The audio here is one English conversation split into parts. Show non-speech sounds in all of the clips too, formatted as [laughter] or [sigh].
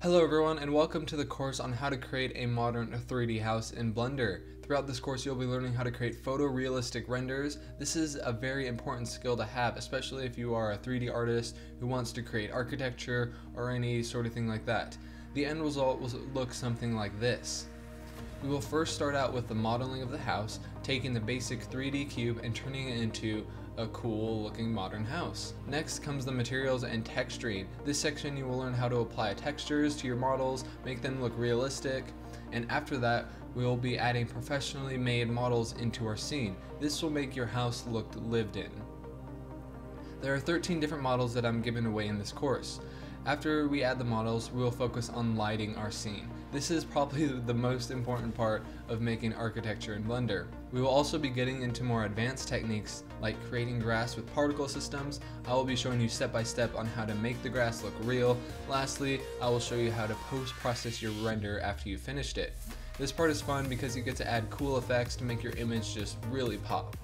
Hello everyone and welcome to the course on how to create a modern 3D house in Blender. Throughout this course you'll be learning how to create photorealistic renders. This is a very important skill to have, especially if you are a 3D artist who wants to create architecture or any sort of thing like that. The end result will look something like this. We will first start out with the modeling of the house, taking the basic 3D cube and turning it into a cool looking modern house. Next comes the materials and texturing. This section you will learn how to apply textures to your models, make them look realistic, and after that we will be adding professionally made models into our scene. This will make your house look lived in. There are 13 different models that I'm giving away in this course. After we add the models, we will focus on lighting our scene. This is probably [laughs] the most important part of making architecture in Blender. We will also be getting into more advanced techniques like creating grass with particle systems. I will be showing you step by step on how to make the grass look real. Lastly, I will show you how to post-process your render after you finished it. This part is fun because you get to add cool effects to make your image just really pop.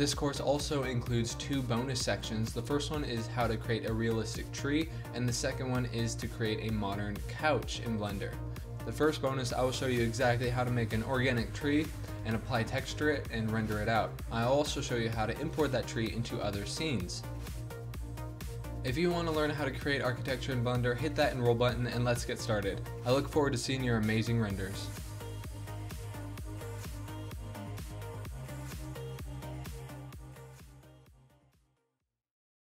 This course also includes two bonus sections. The first one is how to create a realistic tree, and the second one is to create a modern couch in Blender. The first bonus, I will show you exactly how to make an organic tree and apply texture it and render it out. I'll also show you how to import that tree into other scenes. If you want to learn how to create architecture in Blender, hit that enroll button and let's get started. I look forward to seeing your amazing renders.